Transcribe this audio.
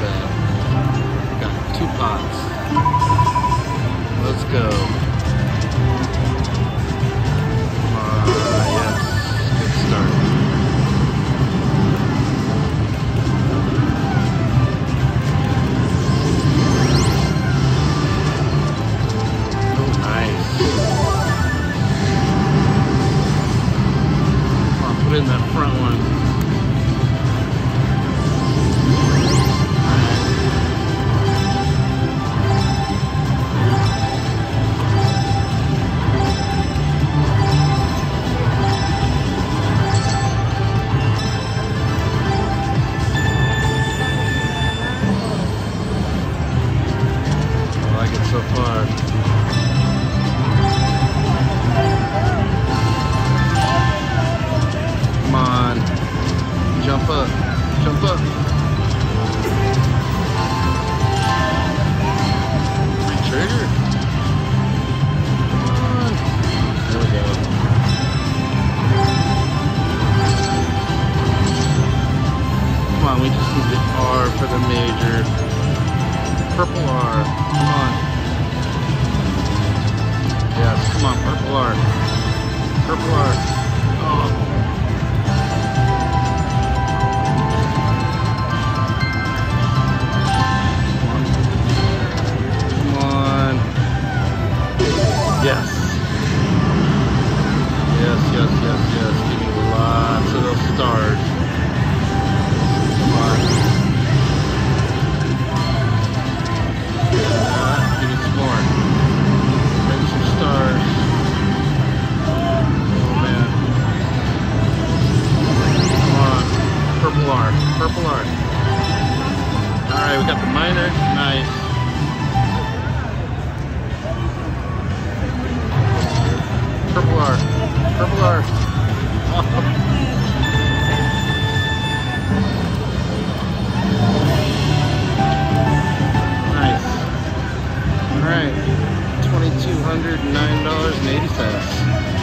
bet. Got two pots. Let's go. Come yes. Good start. Oh, nice. Put in that front one. It. Come on. Jump up. Jump up. Trigger. There we go. Come on, we just need the R for the major. Purple R. Come on. Come on, purple R. Purple. Oh. Yes. Yes, yes, yes, yes. Give me lots of those stars. Purple R. Purple R. Alright, we got the minor. Nice. Purple R. Purple R. nice. Alright. $2,209.80.